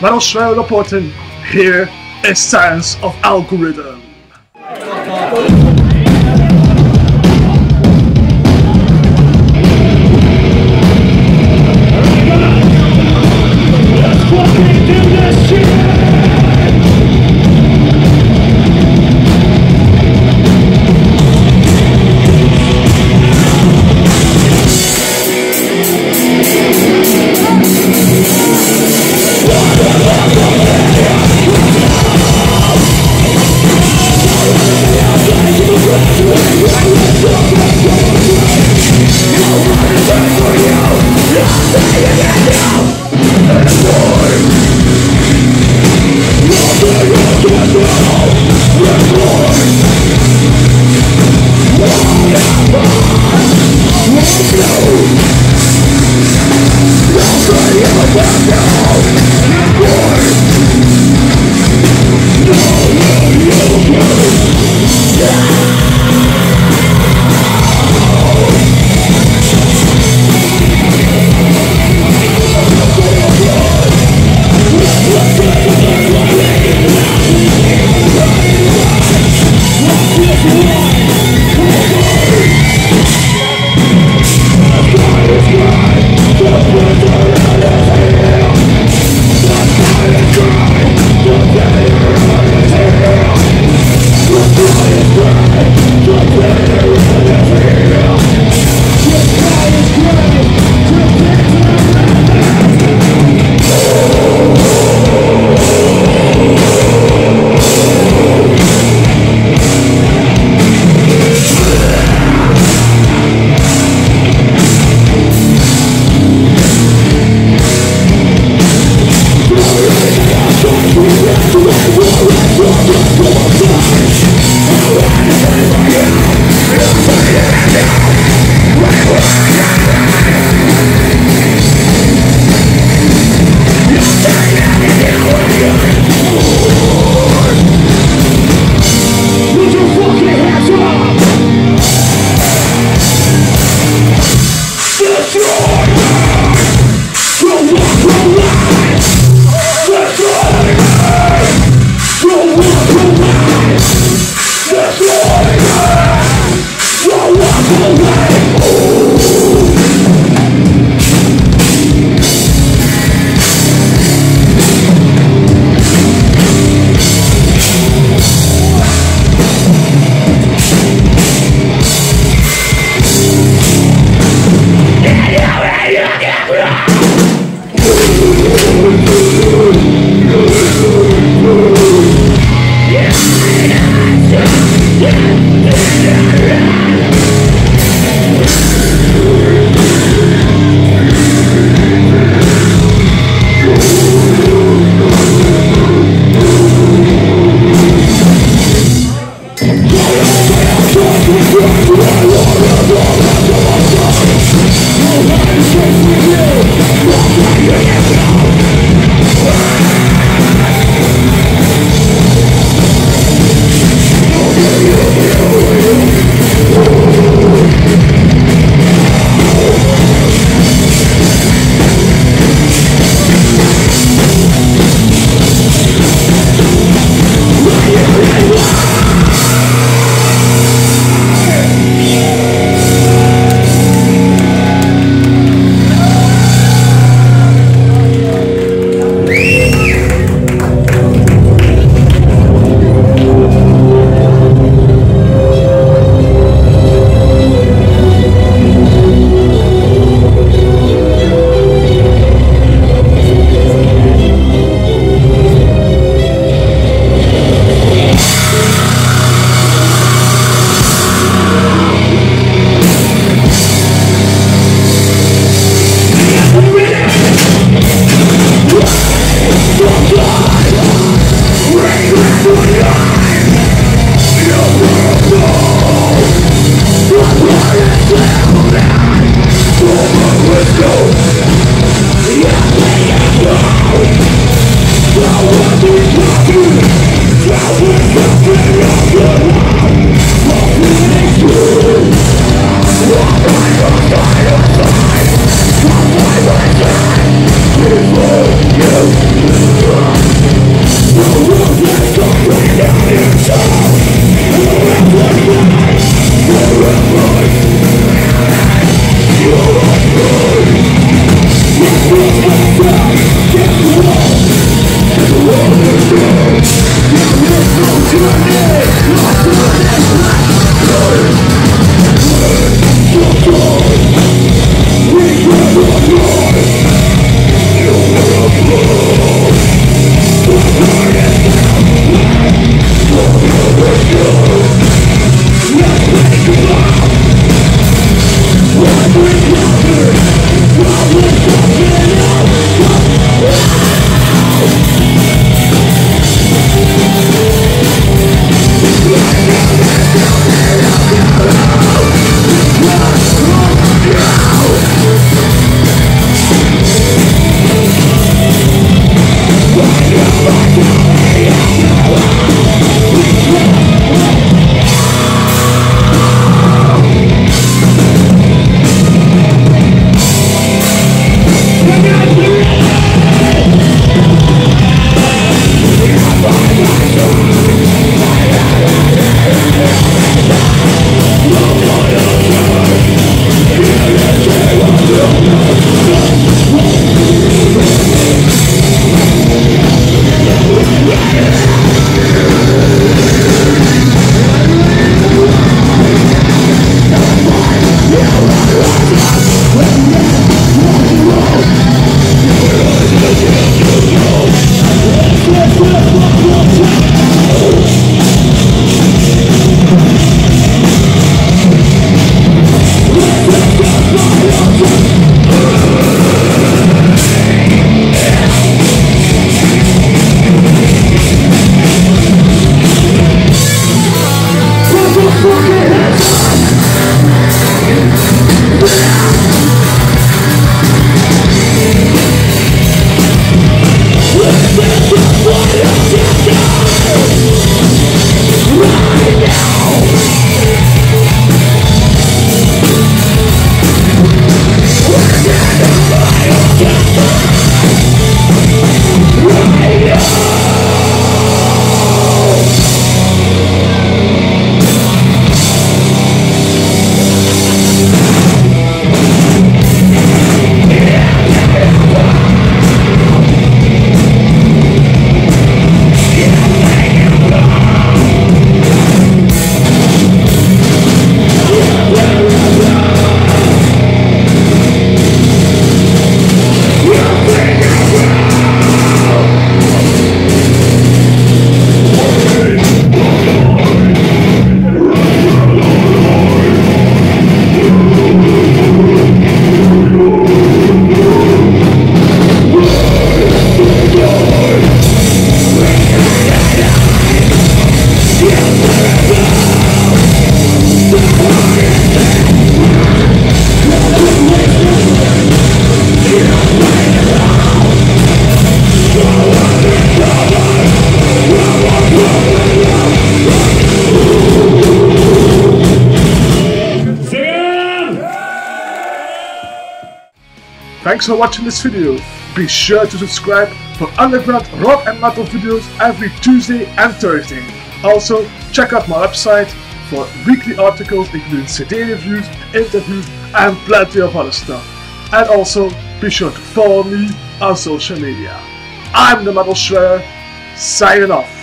waarom schrijven we rapporten? Here is Signs Of Algorithm. Yeah. You Thanks for watching this video. Be sure to subscribe for underground rock and metal videos every Tuesday and Thursday. Also, check out my website for weekly articles including CD reviews, interviews, and plenty of other stuff. And also, be sure to follow me on social media. I'm the Metal Shredder, signing off.